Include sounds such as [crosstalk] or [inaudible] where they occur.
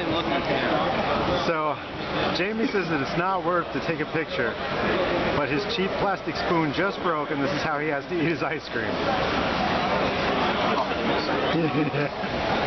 not even looking at the camera. So, Jamie says that it's not worth to take a picture, but his cheap plastic spoon just broke, and this is how he has to eat his ice cream. [laughs]